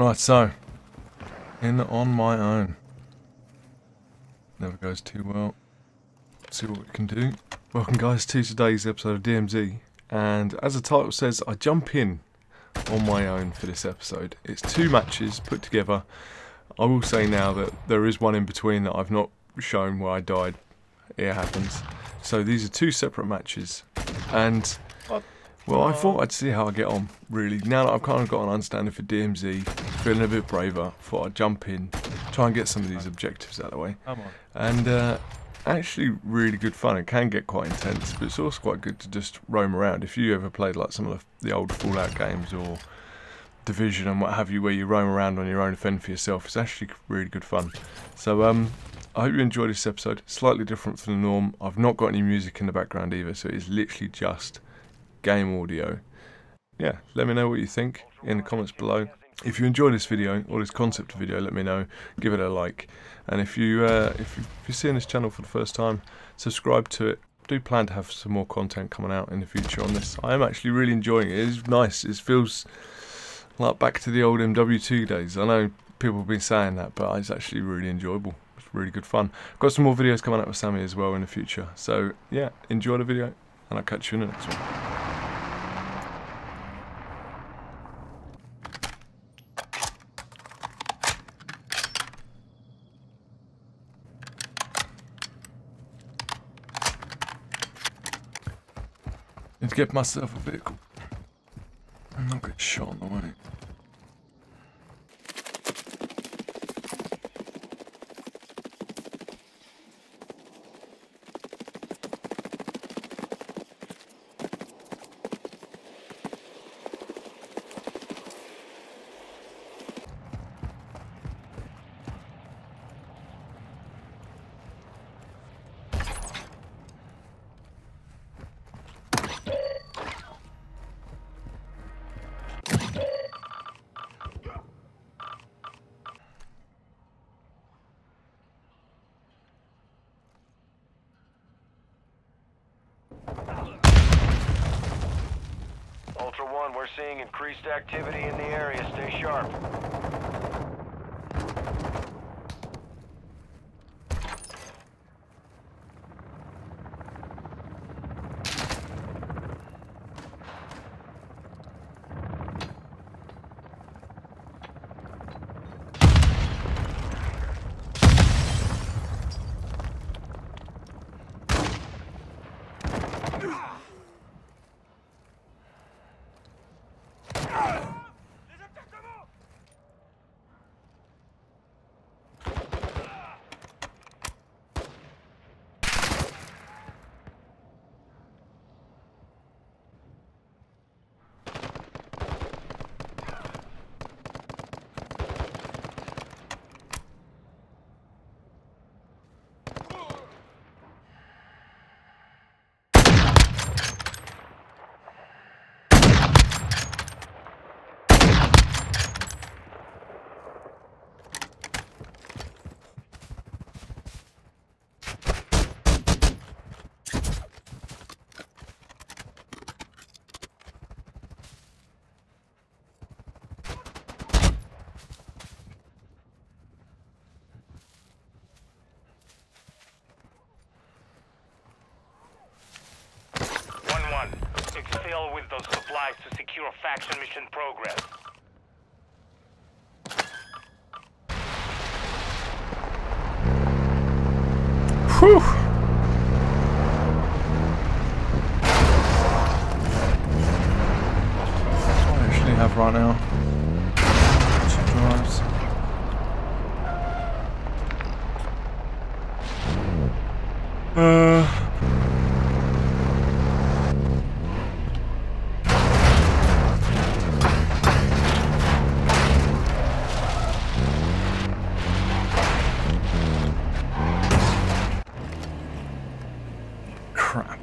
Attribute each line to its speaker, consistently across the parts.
Speaker 1: Right, so in on my own. Never goes too well. see what we can do. Welcome, guys, to today's episode of DMZ. And as the title says, I jump in on my own for this episode. It's two matches put together. I will say now that there is one in between that I've not shown where I died. It happens. So these are two separate matches. And well, I thought I'd see how I get on, really. Now that I've kind of got an understanding for DMZ, feeling a bit braver, thought I'd jump in, try and get some of these objectives out of the way. And uh, actually really good fun. It can get quite intense, but it's also quite good to just roam around. If you ever played like some of the, the old Fallout games or Division and what have you, where you roam around on your own, fend for yourself, it's actually really good fun. So um, I hope you enjoyed this episode. Slightly different from the norm. I've not got any music in the background either, so it's literally just game audio. Yeah, let me know what you think in the comments below. If you enjoy this video or this concept video, let me know. Give it a like, and if you uh, if, you, if you're seeing this channel for the first time, subscribe to it. do plan to have some more content coming out in the future on this. I am actually really enjoying it. It's nice. It feels like back to the old MW2 days. I know people have been saying that, but it's actually really enjoyable. It's really good fun. Got some more videos coming out with Sammy as well in the future. So yeah, enjoy the video, and I'll catch you in the next one. Get myself a vehicle. I'm not get shot on the way.
Speaker 2: Ultra One, we're seeing increased activity in the area. Stay sharp. One one. Exfil with those to secure faction mission progress.
Speaker 1: Whew! That's what I actually have right now. Two drives. Uh. Crap.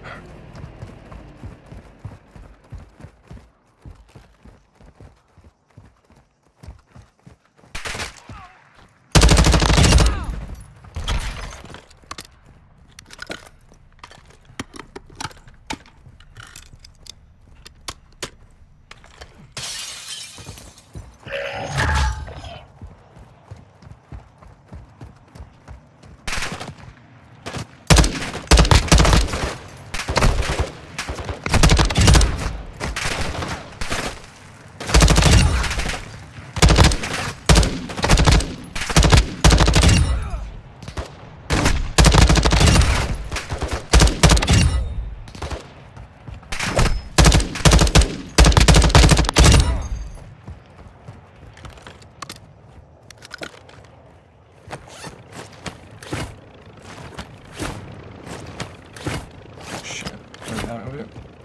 Speaker 1: It.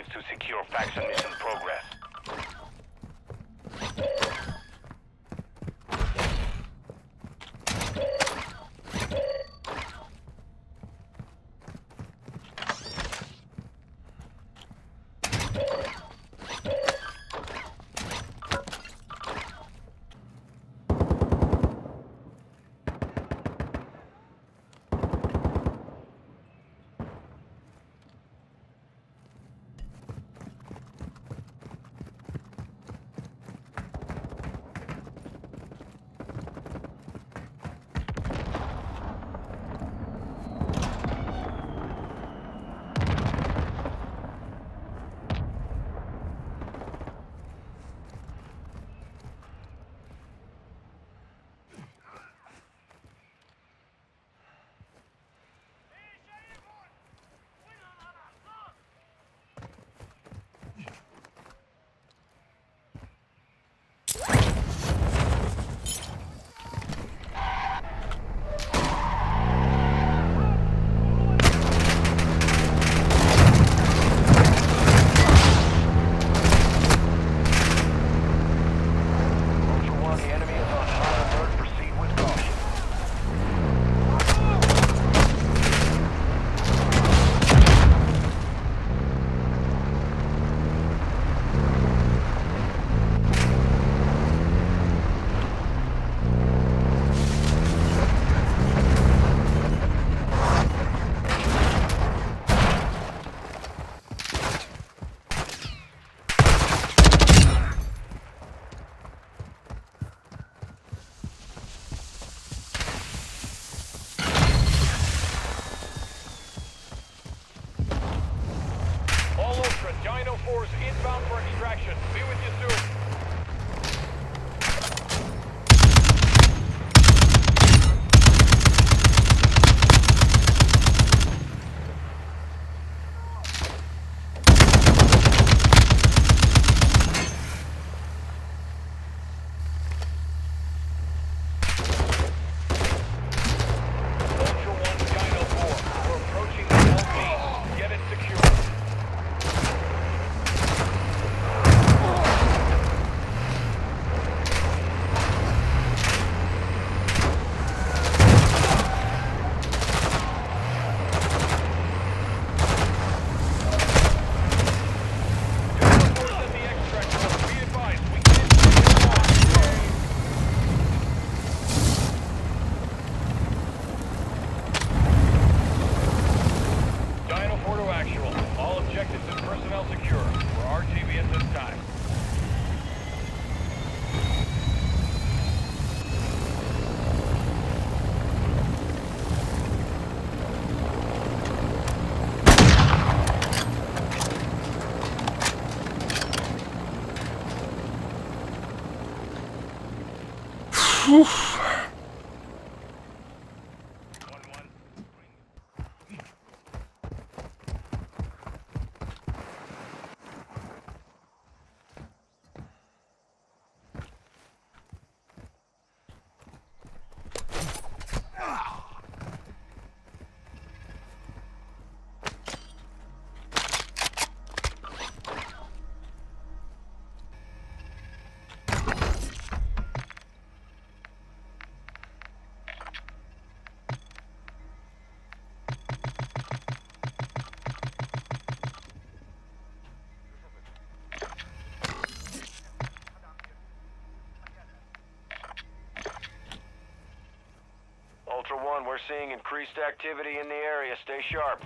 Speaker 2: Objectives to secure faction mission progress.
Speaker 3: Whew. we're
Speaker 4: seeing increased activity in the area. Stay sharp.